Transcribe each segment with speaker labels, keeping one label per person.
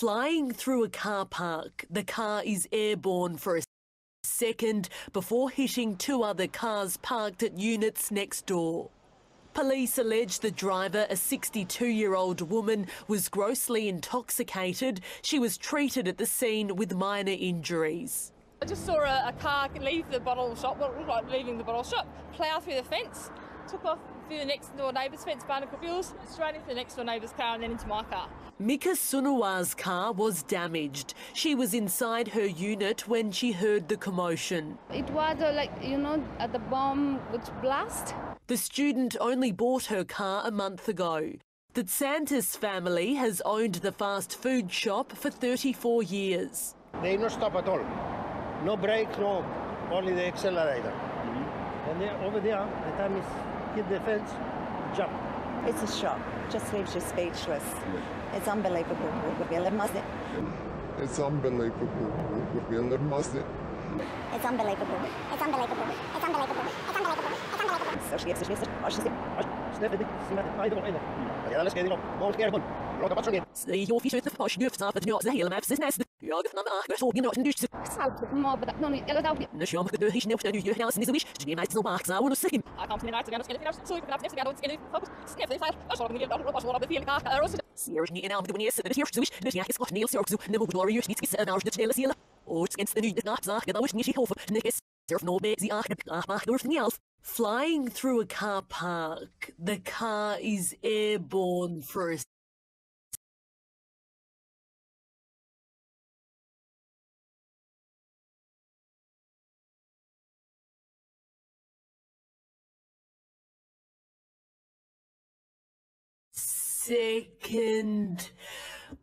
Speaker 1: Flying through a car park, the car is airborne for a second before hitting two other cars parked at units next door. Police allege the driver, a 62 year old woman, was grossly intoxicated. She was treated at the scene with minor injuries.
Speaker 2: I just saw a, a car leave the bottle shop, leaving the bottle shop, plough through the fence, took off through the next door neighbour's fence, Barnacle Bills, straight into the next door neighbour's car and then into my car.
Speaker 1: Mika Sunawa's car was damaged. She was inside her unit when she heard the commotion.
Speaker 3: It was uh, like, you know, uh, the bomb which blast.
Speaker 1: The student only bought her car a month ago. The Santos family has owned the fast food shop for 34 years.
Speaker 4: They not stop at all. No brake, no, only the accelerator. And there, over there, the time is hit the fence, jump.
Speaker 5: It's a shock. Just leaves you speechless. It's unbelievable.
Speaker 6: It's unbelievable. It's
Speaker 5: unbelievable. It's unbelievable. It's unbelievable. It's unbelievable. It's unbelievable.
Speaker 4: Så slet, slet, slet, slet, slet, det, slet, nej, det var inte. Jag läskar det, mål ska jag Låt bara sjunga.
Speaker 1: Jag fick ut för snöft av att jag så hela med precis nästa. Jag vet inte, jag såg inte dyrt.
Speaker 3: Salt, more, but no, eller då.
Speaker 1: Nu kör man det hiss nästa ju hela sin wish. Det är nice så bara så och så.
Speaker 2: I come to the night again, skin it, so you can have next again, skin it, focus, sniff the file. I saw them in the other, I saw them in the car, I was
Speaker 1: Ser ni en av de nästa det här så wish. Det är skott Nils också. Nu borde vara ju snitts så när det hela sila. Och skins det nya natt så det var ni hof. Nikes. Surf no be the ach ach durch the else. Flying through a car park, the car is airborne for a second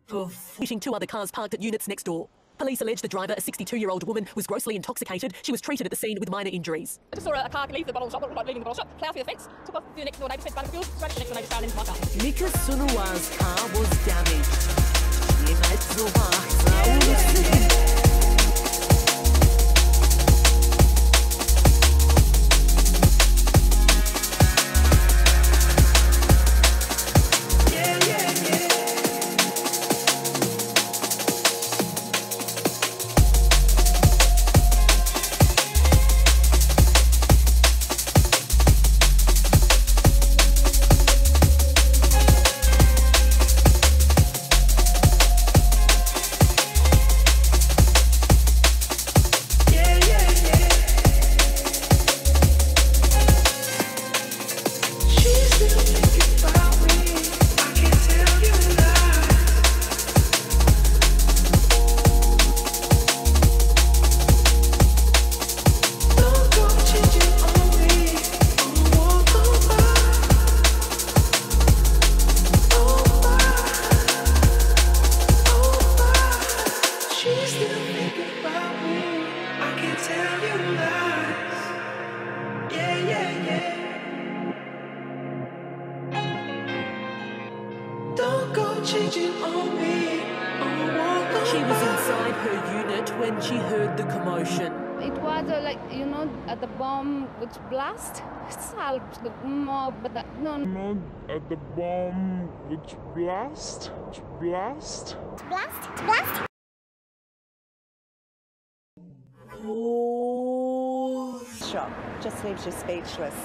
Speaker 1: before hitting two other cars parked at units next door. Police allege the driver, a 62-year-old woman, was grossly intoxicated. She was treated at the scene with minor injuries.
Speaker 2: I just saw a car leave the bottle shop, well, like leaving the bottle shop, plough through the fence, took off through the next door neighbour's fence, Barnacle Bills, straight into the next door neighbour's car and into my car.
Speaker 1: Mika Sunawa's car was damaged. She was inside her unit when she heard the commotion.
Speaker 3: It was uh, like, you know, at the bomb which blast. Salt, the mob, but the, no,
Speaker 6: Not at the bomb which blast, blast.
Speaker 5: Blast, blast.
Speaker 1: Oh.
Speaker 5: Shock. Just leaves you speechless.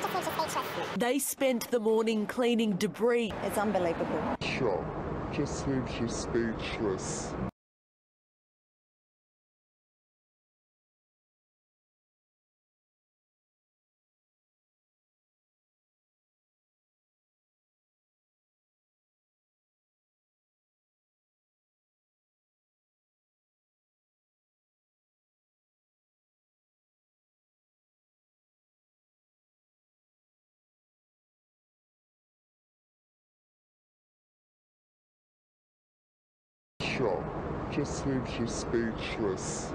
Speaker 5: Just leaves you speechless.
Speaker 1: They spent the morning cleaning debris.
Speaker 5: It's unbelievable.
Speaker 6: Shock. Just leaves you speechless. Shock. Just leaves you speechless.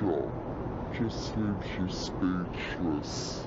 Speaker 6: Shock. Just leaves you speechless.